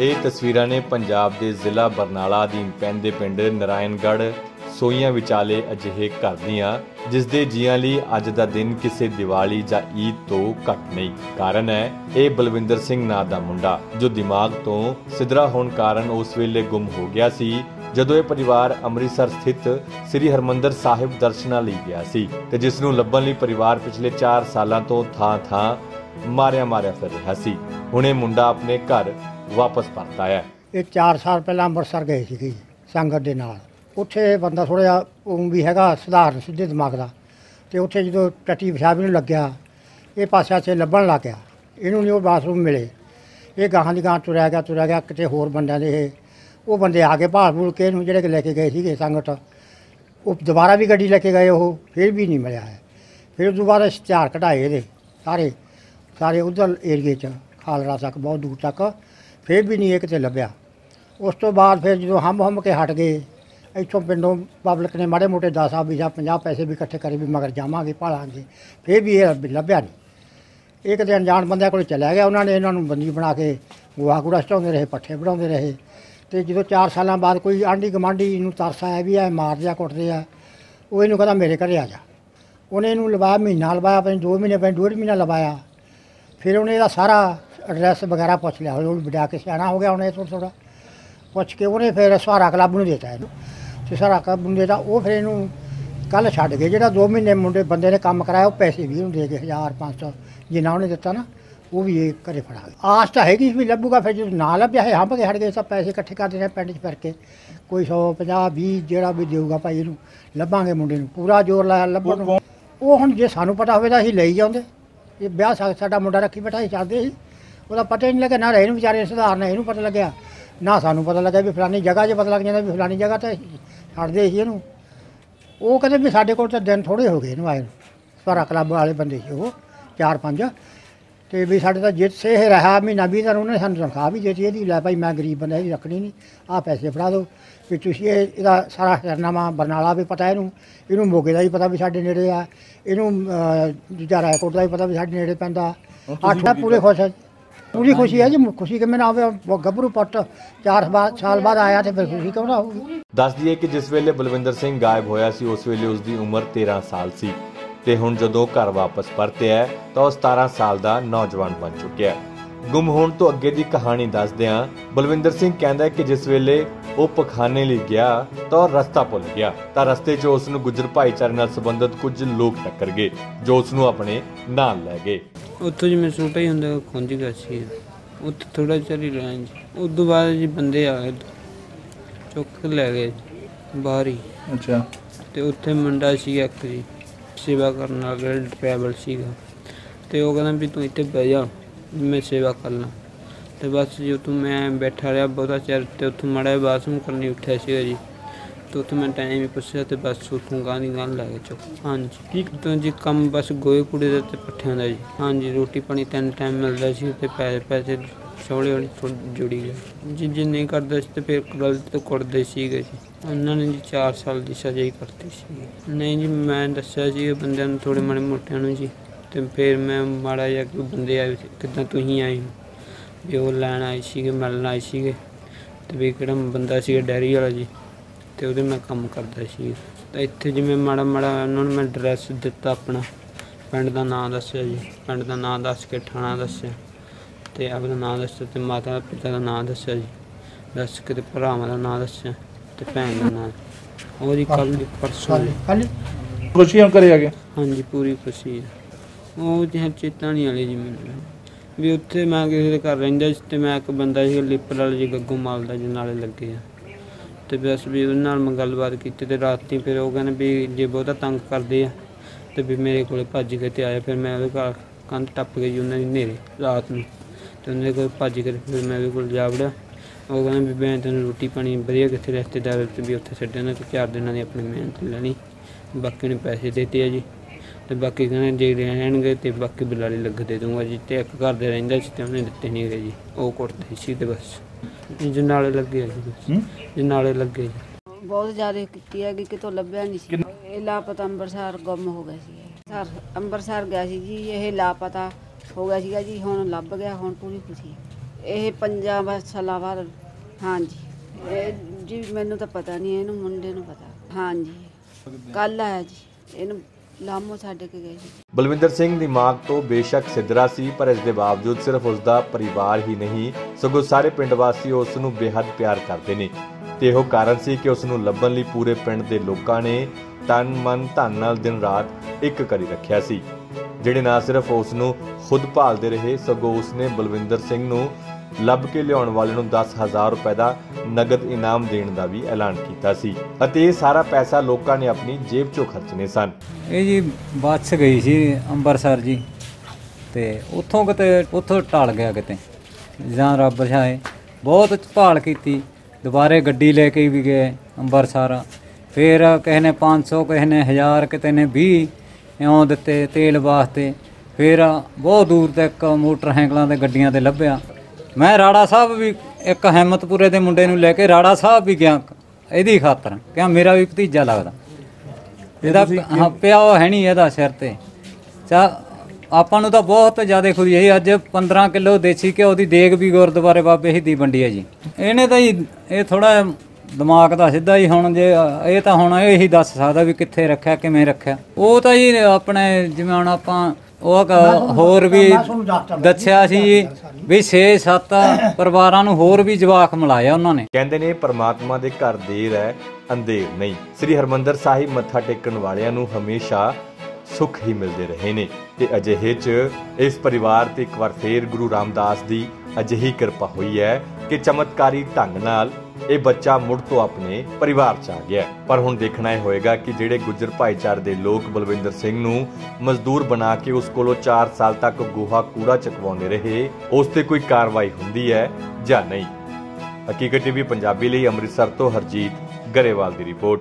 ਇਹ ਤਸਵੀਰਾਂ ਨੇ ਪੰਜਾਬ ਦੇ ਜ਼ਿਲ੍ਹਾ ਬਰਨਾਲਾ ਅਧੀਨ ਪੈਂਦੇ ਪਿੰਡ ਨਰਾਇਣਗੜ੍ਹ ਸੋਈਆਂ ਵਿਚਾਲੇ ਅਜਿਹੇ ਘਰ ਦੀਆਂ, ਜਿਸ ਦੇ ਜੀਆਂ ਲਈ ਅੱਜ ਦਾ ਦਿਨ ਕਿਸੇ ਦੀਵਾਲੀ ਜਾਂ ਈਦ ਤੋਂ ਘੱਟ ਨਹੀਂ। ਕਾਰਨ ਹੈ, ਇਹ ਬਲਵਿੰਦਰ ਸਿੰਘ ਨਾਂ ਦਾ ਮੁੰਡਾ, ਜੋ ਦਿਮਾਗ ਤੋਂ ਸਿਧਰਾ ਹੋਣ ਕਾਰਨ ਉਸ ਵੇਲੇ ਗੁੰਮ ਹੋ ਗਿਆ ਸੀ, ਜਦੋਂ ਇਹ ਪਰਿਵਾਰ ਅੰਮ੍ਰਿਤਸਰ ਸਥਿਤ ਸ੍ਰੀ ਹਰਮੰਦਰ ਸਾਹਿਬ ਦਰਸ਼ਨਾਂ ਲਈ ਗਿਆ ਸੀ ਤੇ ਜਿਸ ਨੂੰ ਲੱਭਣ ਲਈ ਪਰਿਵਾਰ ਪਿਛਲੇ 4 ਸਾਲਾਂ ਤੋਂ ਥਾਂ-ਥਾਂ ਮਾਰਿਆ ਮਾਰਿਆ ਫਿਰ ਰਿਹਾ ਸੀ। ਹੁਣ ਇਹ ਮੁੰਡਾ ਆਪਣੇ ਘਰ ਵਾਪਸ ਪਰਤ ਆਇਆ ਹੈ। ਇਹ 4 ਸਾਲ ਪਹਿਲਾਂ ਅੰਮ੍ਰਿਤਸਰ ਗਏ ਸੀਗੇ ਸੰਗਤ ਦੇ ਨਾਲ। ਉੱਥੇ ਬੰਦਾ ਥੋੜਾ ਜਿਹਾ ਉਹ ਵੀ ਹੈਗਾ, ਸਧਾਰਨ, ਸਿੱਧੇ ਦਿਮਾਗ ਦਾ। ਤੇ ਉੱਥੇ ਜਦੋਂ ਟੱਟੀ ਪਿਸ਼ਾਬ ਨੂੰ ਲੱਗਿਆ, ਇਹ ਪਾਸਿਆ 'ਚ ਲੱਭਣ ਲੱਗ ਗਿਆ। ਇਹਨੂੰ ਨਹੀਂ ਉਹ ਬਾਥਰੂਮ ਮਿਲੇ। ਇਹ ਗਾਹਾਂ ਦੀ ਗਾਹਾਂ ਤੁਰਿਆ ਗਿਆ ਤੁਰਿਆ ਗਿਆ, ਕਿਤੇ ਹੋਰ ਬੰਦਿਆਂ ਦੇ ਇਹ, ਉਹ ਬੰਦੇ ਆ ਕੇ ਭਾਲ ਭੂਲ ਕੇ ਇਹਨੂੰ ਜਿਹੜੇ ਲੈ ਕੇ ਗਏ ਸੀਗੇ ਸੰਗਤ, ਉਹ ਦੁਬਾਰਾ ਵੀ ਗੱਡੀ ਲੈ ਕੇ ਗਏ ਉਹ, ਫਿਰ ਵੀ ਨਹੀਂ ਮਿਲਿਆ ਹੈ। ਫਿਰ ਦੁਬਾਰਾ ਇਸ਼ਤਿਹਾਰ ਕਢਾਏ ਇਹਦੇ, ਸਾਰੇ ਸਾਰੇ ਉਧਰ ਏਰੀਏ 'ਚ ਖਾਲੜਾ ਤੱਕ, ਬਹੁਤ ਦੂਰ ਤੱਕ। ਫਿਰ ਵੀ ਨਹੀਂ ਇਹ ਕਿਤੇ ਲੱਭਿਆ। ਉਸ ਤੋਂ ਬਾਅਦ ਫਿਰ ਜਦੋਂ ਹਮ ਹਮ ਕੇ ਹਟ ਗਏ, ਇੱਥੋਂ ਪਿੰਡੋਂ ਪਬਲਿਕ ਨੇ ਮਾੜੇ ਮੋਟੇ 10 ਆ ਵੀ ਜਾਂ 50 ਪੈਸੇ ਵੀ ਇਕੱਠੇ ਕਰੇ ਵੀ ਮਗਰ ਜਾਵਾਂਗੇ, ਭਾਲਾਂਗੇ, ਫਿਰ ਵੀ ਇਹ ਲੱਭਿਆ ਨਹੀਂ। ਇਹ ਕਿਤੇ ਅਣਜਾਣ ਬੰਦਿਆਂ ਕੋਲ ਚਲਿਆ ਗਿਆ, ਉਹਨਾਂ ਨੇ ਇਹਨਾਂ ਨੂੰ ਬੰਦੀ ਬਣਾ ਕੇ ਗੋਹਾ ਕੂੜਾ ਸਟਾਉਂਦੇ ਰਹੇ, ਪੱਠੇ ਬਣਾਉਂਦੇ ਰਹੇ। ਤੇ ਜਦੋਂ 4 ਸਾਲਾਂ ਬਾਅਦ ਕੋਈ ਆਂਢੀ ਗਮਾਂਢੀ ਨੂੰ ਤਰਸ ਆਇਆ ਵੀ ਇਹ ਮਾਰ ਜਾ ਕੁੱਟਦੇ ਆ ਉਹ ਇਹਨੂੰ ਕਹਿੰਦਾ, ਮੇਰੇ ਘਰੇ ਆ ਜਾ। ਉਹਨੇ ਇਹਨੂੰ ਲਵਾਇਆ, ਮਹੀਨਾ ਲਵਾਇਆ ਆਪਣੇ 2 ਮਹੀਨੇ ਆਪਣੇ ਡੂਢ ਮਹੀਨਾ ਲਵਾਇਆ। ਫਿਰ ਉਹਨੇ ਇਹਦਾ ਸਾਰਾ ਐਡਰੈਸ ਵਗੈਰਾ ਪੁੱਛ ਲਿਆ ਉਹ ਵਡਾ ਕੇ ਸਿਆਣਾ ਹੋ ਗਿਆ ਉਹਨੇ ਥੋੜਾ ਥੋੜਾ ਪੁੱਛ ਕੇ ਉਹਨੇ ਫਿਰ ਸਹਾਰਾ ਕਲੱਬ ਨੂੰ ਦਿੱਤਾ ਇਹਨੂੰ। ਤੇ ਸਹਾਰਾ ਕਲੱਬ ਨੂੰ ਦਿੱਤਾ ਉਹ ਫਿਰ ਇਹਨੂੰ ਕੱਲ ਛੱਡ ਗਏ। ਜਿਹੜਾ 2 ਮਹੀਨੇ ਮੁੰਡੇ ਬੰਦੇ ਨੇ ਕੰਮ ਕਰਾਇਆ ਉਹ ਪੈਸੇ ਵੀ ਉਹਨੂੰ ਦੇ ਗਏ 1000 500 ਜਿੰਨਾ ਉਹਨੇ ਦਿੱਤਾ ਨਾ ਉਹ ਵੀ ਇਹ ਘਰੇ ਫੜਾ ਗਿਆ ਆਸ ਤਾਂ ਹੈਗੀ ਵੀ ਲੱਭੂਗਾ ਫਿਰ ਜਦੋਂ ਨਾ ਲੱਭਿਆ ਹੈ ਹੰਭ ਕੇ ਹਟ ਗਏ ਸਭ ਪੈਸੇ ਇਕੱਠੇ ਕਰਦੇ ਰਹੇ ਪਿੰਡ 'ਚ ਫਿਰ ਕੇ। ਕੋਈ 100 50 20 ਜਿਹੜਾ ਵੀ ਦੇਊਗਾ ਭਾਈ ਇਹਨੂੰ ਲੱਭਾਂਗੇ ਮੁੰਡੇ ਨੂੰ। ਪੂਰਾ ਜ਼ੋਰ ਲਾਇਆ ਲੱਭਣ ਨੂੰ। ਉਹ ਹੁਣ ਜੇ ਸਾਨੂੰ ਪਤਾ ਹੋਵੇ ਤਾਂ ਅਸੀਂ ਲਈ ਜਾਂਦੇ। ਇਹ ਵਿਆਹ ਸਾਡਾ ਮੁੰਡਾ ਰੱਖੀ ਬੈਠਾ ਸੀ ਚਾਹਦੇ ਸੀ। ਉਹਦਾ ਪਤਾ ਹੀ ਨਹੀਂ ਲੱਗਿਆ ਨਾ ਰਹੇ ਨੂੰ ਵਿਚਾਰੇ ਸੁਧਾਰਨਾ ਇਹਨੂੰ ਪਤਾ ਲੱਗਿਆ। ਨਾ ਸਾਨੂੰ ਪਤਾ ਲੱਗਿਆ ਵੀ ਫਲਾਨੀ ਜਗ੍ਹਾ 'ਚ ਪਤਾ ਲੱਗ ਜਾਂਦਾ ਵੀ ਫਲਾਨੀ ਜਗ੍ਹਾ ਤੇ ਛੱਡਦੇ ਸੀ ਇਹਨੂੰ। ਉਹ ਕਹਿੰਦੇ ਵੀ ਸਾਡੇ ਕੋਲ ਤਾਂ ਦਿਨ ਥੋੜੇ ਹੋ ਗਏ ਇਹਨੂੰ ਆਏ ਸਾਰਾ ਕਲੱਬ ਵਾਲੇ ਬੰਦੇ ਸੀ ਉਹ ਚਾਰ ਪੰਜ। ਤੇ ਵੀ ਸਾਡੇ ਤਾਂ ਜਿੱਤ ਸੇ ਰਹਾ ਮਹੀਨਾ ਵੀ ਤਾਂ ਉਹਨੇ ਸਾਨੂੰ ਤਨਖਾਹ ਵੀ ਦਿੱਤੀ ਇਹਦੀ। ਲੈ ਭਾਈ ਮੈਂ ਗਰੀਬ ਬੰਦਾ ਇਹਦੀ ਰੱਖਣੀ ਨਹੀਂ। ਆਹ ਪੈਸੇ ਫੜਾ ਦਿਓ। ਵੀ ਤੁਸੀਂ ਇਹ ਇਹਦਾ ਸਾਰਾ ਹਰਨਾਮਾ ਬਰਨਾਲਾ ਵੀ ਪਤਾ ਇਹਨੂੰ। ਇਹਨੂੰ ਮੋਗੇ ਦਾ ਵੀ ਪਤਾ ਵੀ ਸਾਡੇ ਨੇੜੇ ਆ। ਇਹਨੂੰ ਦੂਜਾ ਰਾਏਕੋਟ ਦਾ ਵੀ ਪਤਾ ਵੀ ਸਾਡੇ ਨੇੜੇ ਪੈਂਦਾ। ਅੱਠ ਪੂਰੇ ਖੁਸ਼ ਹੈ ਪੂਰੀ ਖੁਸ਼ੀ ਹੈ ਜੀ ਖੁਸ਼ੀ ਕਿਵੇਂ ਨਾ ਹੋਵੇ ਉਹ ਗੱਭਰੂ ਪੁੱਤ ਚਾਰ ਸਾਲ ਬਾਅਦ ਆਇਆ ਤੇ ਫਿਰ ਖੁਸ਼ੀ ਕਿਉਂ ਨਾ ਹੋਊਗੀ ਦੱਸ ਦਈਏ ਕਿ ਜਿਸ ਵੇਲੇ ਬਲਵਿੰਦਰ ਸਿੰਘ ਗਾਇਬ ਹੋਇਆ ਸੀ, ਉਸ ਵੇਲੇ ਉਸ ਦੀ ਉਮਰ 13 ਸਾਲ ਸੀ। ਤੇ ਹੁਣ ਜਦੋਂ ਘਰ ਵਾਪਸ ਪਰਤਿਆ ਤਾਂ ਉਹ 17 ਸਾਲ ਦਾ ਨੌਜਵਾਨ ਬਣ ਚੁੱਕਿਆ ਗੁੰਮ ਹੋਣ ਤੋਂ ਅੱਗੇ ਦੀ ਕਹਾਣੀ ਦੱਸਦਿਆਂ ਬਲਵਿੰਦਰ ਸਿੰਘ ਕਹਿੰਦਾ ਕਿ ਜਿਸ ਵੇਲੇ ਉਹ ਪਖਾਨੇ ਲਈ ਗਿਆ, ਤਾਂ ਉਹ ਰਸਤਾ ਭੁੱਲ ਗਿਆ। ਤਾਂ ਰਸਤੇ 'ਚ ਉਸ ਨੂੰ ਗੁੱਜਰ ਭਾਈਚਾਰੇ ਨਾਲ ਸੰਬੰਧਿਤ ਕੁਝ ਲੋਕ ਟੱਕਰ ਗਏ, ਜੋ ਉਸ ਨੂੰ ਆਪਣੇ ਨਾਲ ਲੈ ਗਏ। ਉੱਥੋਂ ਜਿਵੇਂ ਛੋਟਾ ਹੀ ਹੁੰਦਾ ਖੁੰਝ ਗਿਆ ਸੀ। ਉੱਥੇ ਥੋੜਾ ਚਿਰ ਹੀ ਰਿਹਾ ਜੀ। ਉਸ ਤੋਂ ਬਾਅਦ ਜੀ ਬੰਦੇ ਆ ਗਏ ਚੁੱਕ ਲੈ ਗਏ ਬਾਹਰ ਹੀ। ਅੱਛਾ। ਤੇ ਉੱਥੇ ਮੁੰਡਾ ਸੀ ਇੱਕ ਜੀ ਸੇਵਾ ਕਰਨ ਵਾਲਾ ਟਰੈਵਲ ਸੀਗਾ। ਤੇ ਉਹ ਕਹਿੰਦਾ ਵੀ ਤੂੰ ਇੱਥੇ ਬਹਿ ਜਾ ਮੈਂ ਸੇਵਾ ਕਰਨਾ ਤੇ ਬਸ ਜੀ ਉੱਥੋਂ ਮੈਂ ਬੈਠਾ ਰਿਹਾ ਬਹੁਤਾ ਚਿਰ ਤੇ ਉੱਥੋਂ ਮੜਾ ਬਾਥਰੂਮ ਕਰਨੀ ਉੱਠਿਆ ਸੀਗਾ ਜੀ। ਤੇ ਉੱਥੇ ਮੈਂ ਟਾਈਮ ਹੀ ਪੁੱਛਿਆ ਤੇ ਬਸ ਉੱਥੋਂ ਗਾਂ ਦੀ ਗਾਂ ਲੈ ਗਏ ਚੁੱਕ। ਹਾਂਜੀ। ਕੀ ਤੋਂ ਜੀ? ਕੰਮ ਬਸ ਗੋਏ ਕੁੜੇ ਦਾ ਤੇ ਪੱਠਿਆਂ ਦਾ ਜੀ। ਹਾਂਜੀ ਰੋਟੀ ਪਾਣੀ ਤਿੰਨ ਟਾਈਮ ਮਿਲਦਾ ਸੀ ਤੇ ਪੈਸੇ ਪੈਸੇ ਹੌਲੀ ਹੌਲੀ ਥੋੜ੍ਹ ਜੁੜੀ ਗਈ ਜੀ ਜੇ ਨਹੀਂ ਕਰਦੇ ਸੀ ਤੇ ਫਿਰ ਗਲਤ ਤੋਂ ਕੁੱਟਦੇ ਸੀਗੇ ਜੀ। ਉਹਨਾਂ ਨੇ ਜੀ 4 ਸਾਲ ਦੀ ਸਜ਼ਾ ਹੀ ਕਰਤੀ ਸੀ। ਨਹੀਂ ਜੀ ਮੈਂ ਦੱਸਿਆ ਜੀ ਇਹ ਬੰਦਿਆਂ ਨੂੰ ਥੋੜੇ ਮਾੜੇ ਮੋਟਿਆਂ ਨੂੰ ਜੀ। ਤੇ ਫਿਰ ਮੈਂ ਮਾੜਾ ਜਿਹਾ ਕਿ ਬੰਦੇ ਆਏ ਸੀ, ਕਿੱਦਾਂ ਤੁਸੀਂ ਆਏ ਹੋ? ਵੀ ਉਹ ਲੈਣ ਆਏ ਸੀਗੇ ਮਿਲਣ ਆਏ ਸੀਗੇ। ਤੇ ਵੀ ਕਿਹੜਾ ਬੰਦਾ ਸੀਗਾ ਡੈਰੀ ਵਾਲਾ ਜੀ। ਤੇ ਉਹਦੇ ਮੈਂ ਕੰਮ ਕਰਦਾ ਸੀ। ਤਾਂ ਇੱਥੇ ਜਿਵੇਂ ਮਾੜਾ ਮਾੜਾ ਉਹਨਾਂ ਨੂੰ ਮੈਂ ਐਡਰੈਸ ਦਿੱਤਾ ਆਪਣਾ। ਪਿੰਡ ਦਾ ਨਾਮ ਦੱਸਿਆ ਜੀ। ਪਿੰਡ ਦਾ ਨਾਮ ਦੱਸ ਕੇ ਥਾਣਾ ਦੱਸਿਆ। ਤੇ ਆਪਣਾ ਨਾਮ ਦੱਸਿਆ ਤੇ ਮਾਤਾ ਦਾ ਪਿਤਾ ਦਾ ਨਾਮ ਦੱਸਿਆ ਜੀ। ਦੱਸ ਕੇ ਤੇ ਭਰਾਵਾਂ ਦਾ ਨਾਮ ਦੱਸਿਆ ਤੇ ਭੈਣ ਦਾ ਨਾਮ ਉਹਦੀ ਕੱਲ ਪਰਸੋਂ ਜੀ। ਕੱਲ ਖੁਸ਼ੀ ਹੁਣ ਘਰੇ ਆ ਗਏ? ਹਾਂਜੀ ਪੂਰੀ ਖੁਸ਼ੀ ਹੈ ਉਹ ਜਿਹੇ ਚੇਤਾ ਨਹੀਂ ਵਾਲੀ ਜੀ ਮੈਨੂੰ ਵੀ ਉੱਥੇ ਮੈਂ ਕਿਸੇ ਦੇ ਘਰ ਰਹਿੰਦਾ ਸੀ ਤੇ ਮੈਂ ਇੱਕ ਬੰਦਾ ਸੀ ਲਿਪਰ ਵਾਲੇ ਜੀ ਗੱਗੂ ਮਾਲ ਦਾ ਜੀ ਨਾਲੇ ਲੱਗੇ ਆ। ਤੇ ਬਸ ਵੀ ਉਹਨਾਂ ਨਾਲ ਮੈਂ ਗੱਲਬਾਤ ਕੀਤੀ ਤੇ ਰਾਤੀ ਫਿਰ ਉਹ ਕਹਿੰਦੇ ਵੀ ਜੇ ਬਹੁਤਾ ਤੰਗ ਕਰਦੇ ਆ ਤੇ ਵੀ ਮੇਰੇ ਕੋਲੇ ਭੱਜ ਕੇ ਤੇ ਆਇਆ, ਫਿਰ ਮੈਂ ਉਹਦੇ ਘਰ ਕੰਧ ਟੱਪ ਗਈ ਜੀ ਉਹਨਾਂ ਦੀ ਨੇਰੇ ਰਾਤ ਨੂੰ ਤੇ ਉਹਦੇ ਕੋਲ ਭੱਜ ਕੇ ਫਿਰ ਮੈਂ ਉਹਦੇ ਕੋਲ ਜਾ ਵੜਿਆ। ਉਹ ਕਹਿੰਦਾ ਵੀ ਮੈਂ ਤੈਨੂੰ ਰੋਟੀ ਪਾਣੀ ਵਧੀਆ ਕਿੱਥੇ ਰਿਸ਼ਤੇਦਾਰ ਤੇ ਵੀ ਉੱਥੇ ਛੱਡਣਾ ਤੇ ਚਾਰ ਦਿਨਾਂ ਦੀ ਆਪਣੀ ਮਿਹਨਤ ਲੈਣੀ, ਬਾਕੀ ਨੇ ਪੈਸੇ ਦਿੱਤੇ ਆ ਜੀ। ਤੇ ਬਾਕੀ ਕਹਿੰਦੇ ਜੇ ਰਹਿਣਗੇ ਤੇ ਬਾਕੀ ਬਿਲਾਲੀ ਲੱਗ ਦੇ ਦੂੰਗਾ ਜੀ ਤੇ ਇੱਕ ਘਰ ਦੇ ਰਹਿੰਦਾ ਸੀ ਤੇ ਉਹਨੇ ਦਿੱਤੇ ਨਹੀਂ ਗਏ ਜੀ, ਉਹ ਕੁੱਟਦੇ ਸੀ ਤੇ ਬਸ। ਜੀ ਨਾਲੇ ਲੱਗੇ ਆ ਜੀ। ਹੂੰ? ਜੀ ਨਾਲੇ ਲੱਗੇ ਜੀ। ਬਹੁਤ ਜ਼ਿਆਦਾ ਕੀਤੀ ਹੈਗੀ ਕਿਤੋਂ ਲੱਭਿਆ ਨਹੀਂ ਸੀ। ਇਹ ਲਾਪਤਾ ਅੰਮ੍ਰਿਤਸਰ ਗੁੰਮ ਹੋ ਗਿਆ ਸੀ। ਸਰ ਅੰਮ੍ਰਿਤਸਰ ਗਿਆ ਸੀ ਜੀ ਇਹ ਲਾਪਤਾ ਹੋ ਗਿਆ ਸੀਗਾ ਜੀ ਹੁਣ ਲੱਭ ਗਿਆ ਹੁਣ ਪੂਰੀ ਖੁਸ਼ੀ। ਹੈ ਇਹ ਪੰਜਾਂ ਸਾਲਾਂ ਬਾਅਦ ਹਾਂਜੀ। ਇਹ ਜੀ ਮੈਨੂੰ ਤਾਂ ਪਤਾ ਨਹੀਂ ਇਹਨੂੰ ਮੁੰਡੇ ਨੂੰ ਪਤਾ। ਹਾਂਜੀ। ਕੱਲ ਆਇਆ ਜੀ ਇਹਨੂੰ ਲਾਮੋ ਛੱਡ ਕੇ ਗਏ ਸੀ। ਬਲਵਿੰਦਰ ਸਿੰਘ ਦਿਮਾਗ ਤੋਂ ਬੇਸ਼ੱਕ ਸਿੱਧਰਾ ਸੀ, ਪਰ ਇਸ ਦੇ ਬਾਵਜੂਦ ਸਿਰਫ ਉਸ ਦਾ ਪਰਿਵਾਰ ਹੀ ਨਹੀਂ, ਸਗੋਂ ਸਾਰੇ ਪਿੰਡ ਵਾਸੀ ਉਸ ਨੂੰ ਬੇਹੱਦ ਪਿਆਰ ਕਰਦੇ ਨੇ। ਤੇ ਇਹੋ ਕਾਰਨ ਸੀ ਕਿ ਉਸ ਨੂੰ ਲੱਭਣ ਲਈ ਪੂਰੇ ਪਿੰਡ ਦੇ ਲੋਕਾਂ ਨੇ ਤਨ, ਮਨ, ਧਨ ਨਾਲ ਦਿਨ ਰਾਤ ਇੱਕ ਕਰੀ ਰੱਖਿਆ ਸੀ। ਜਿਹੜੇ ਨਾ ਸਿਰਫ ਉਸ ਨੂੰ ਖੁਦ ਭਾਲਦੇ ਰਹੇ, ਸਗੋਂ ਉਸ ਨੇ ਬਲਵਿੰਦਰ ਸਿੰਘ ਨੂੰ ਲੱਭ ਕੇ ਲਿਆਉਣ ਵਾਲੇ ਨੂੰ 10000 ਰੁਪਏ ਦਾ ਨਗਦ ਇਨਾਮ ਦੇਣ ਦਾ ਵੀ ਐਲਾਨ ਕੀਤਾ ਸੀ ਅਤੇ ਇਹ ਸਾਰਾ ਪੈਸਾ ਲੋਕਾਂ ਨੇ ਆਪਣੀ ਜੇਬ 'ਚੋਂ ਖਰਚਣੇ ਸਨ। ਇਹ ਜੀ ਬੱਸ ਗਈ ਸੀ ਅੰਮ੍ਰਿਤਸਰ ਜੀ ਤੇ ਉੱਥੋਂ ਕਿਤੇ ਉੱਥੋਂ ਟਲ ਗਿਆ ਕਿਤੇ। ਜਾਂ ਰੱਬ ਛਾਏ ਬਹੁਤ ਭਾਲ ਕੀਤੀ। ਦੁਬਾਰੇ ਗੱਡੀ ਲੈ ਕੇ ਵੀ ਗਏ ਅੰਬਰਸਰ। ਫਿਰ ਕਿਸੇ ਨੇ 500 ਕਿਸੇ ਨੇ 1000 ਕਿਤੇ ਨੇ 20 ਇਉਂ ਦਿੱਤੇ ਤੇਲ ਵਾਸਤੇ। ਫਿਰ ਬਹੁਤ ਦੂਰ ਤੱਕ ਮੋਟਰਸਾਈਕਲਾਂ ਤੇ ਗੱਡੀਆਂ ਤੇ ਲੱਭਿਆ। ਮੈਂ ਰਾੜਾ ਸਾਹਿਬ ਵੀ ਇੱਕ ਹਿੰਮਤਪੁਰੇ ਦੇ ਮੁੰਡੇ ਨੂੰ ਲੈ ਕੇ ਰਾੜਾ ਸਾਹਿਬ ਵੀ ਗਿਆ ਇਹਦੀ ਖਾਤਰ ਕਿਹਾ ਮੇਰਾ ਵੀ ਭਤੀਜਾ ਲੱਗਦਾ। ਇਹਦਾ ਹਾਂ ਪਿਓ ਹੈ ਨਹੀਂ ਇਹਦਾ ਸਿਰ ਤੇ। ਚਾ ਆਪਾਂ ਨੂੰ ਤਾਂ ਬਹੁਤ ਜ਼ਿਆਦਾ ਖੁਸ਼ੀ ਹੈ ਅੱਜ 15 ਕਿਲੋ ਦੇਸੀ ਘਿਓ ਦੀ ਦੇਗ ਵੀ ਗੁਰਦੁਆਰੇ ਬਾਬੇ ਹਿੱਦੀ ਵੰਡੀ ਹੈ ਜੀ। ਇਹਨੇ ਤਾਂ ਜੀ ਇਹ ਥੋੜਾ ਦਿਮਾਗ ਦਾ ਸਿੱਧਾ ਹੀ ਹੁਣ ਜੇ ਇਹ ਤਾਂ ਹੁਣ ਇਹ ਹੀ ਦੱਸ ਸਕਦਾ ਵੀ ਕਿੱਥੇ ਰੱਖਿਆ ਕਿਵੇਂ ਰੱਖਿਆ। ਉਹ ਤਾਂ ਜੀ ਆਪਣੇ ਜਿਵੇਂ ਹੁਣ ਆਪਾਂ ਉਹ ਹੋਰ ਵੀ ਦੱਸਿਆ ਸੀ ਵੀ 6-7 ਪਰਿਵਾਰਾਂ ਨੂੰ ਹੋਰ ਵੀ ਜਵਾਕ ਮਿਲਾਇਆ ਉਹਨਾਂ ਨੇ। ਕਹਿੰਦੇ ਨੇ ਪ੍ਰਮਾਤਮਾ ਦੇ ਘਰ ਦੇਰ ਹੈ ਅੰਧੇਰ ਨਹੀਂ। ਸ੍ਰੀ ਹਰਮੰਦਰ ਸਾਹਿਬ ਮੱਥਾ ਟੇਕਣ ਵਾਲਿਆਂ ਨੂੰ ਹਮੇਸ਼ਾ ਸੁੱਖ ਹੀ ਮਿਲਦੇ ਰਹੇ ਨੇ। ਤੇ ਅਜਿਹੇ 'ਚ ਇਸ ਪਰਿਵਾਰ ਤੇ ਇੱਕ ਵਾਰ ਫੇਰ ਗੁਰੂ ਰਾਮਦਾਸ ਦੀ ਅਜਿਹੀ ਕਿਰਪਾ ਹੋਈ ਹੈ ਕਿ ਚਮਤਕਾਰੀ ਢੰਗ ਨਾਲ ਇਹ ਬੱਚਾ ਮੁੜ ਤੋਂ ਆਪਣੇ ਪਰਿਵਾਰ 'ਚ ਆ ਗਿਆ। ਪਰ ਹੁਣ ਦੇਖਣਾ ਇਹ ਹੋਏਗਾ ਕਿ ਜਿਹੜੇ ਗੁੱਜਰ ਭਾਈਚਾਰੇ ਦੇ ਲੋਕ ਬਲਵਿੰਦਰ ਸਿੰਘ ਨੂੰ ਮਜ਼ਦੂਰ ਬਣਾ ਕੇ ਉਸ ਕੋਲੋਂ 4 ਸਾਲ ਤੱਕ ਗੋਹਾ ਕੂੜਾ ਚਕਵਾਉਂਦੇ ਰਹੇ, ਉਸ ਤੇ ਕੋਈ ਕਾਰਵਾਈ ਹੁੰਦੀ ਹੈ ਜਾਂ ਨਹੀਂ? ਹਕੀਕਤ ਟੀਵੀ ਪੰਜਾਬੀ ਲਈ ਅੰਮ੍ਰਿਤਸਰ ਤੋਂ ਹਰਜੀਤ ਗਰੇਵਾਲ ਦੀ ਰਿਪੋਰਟ।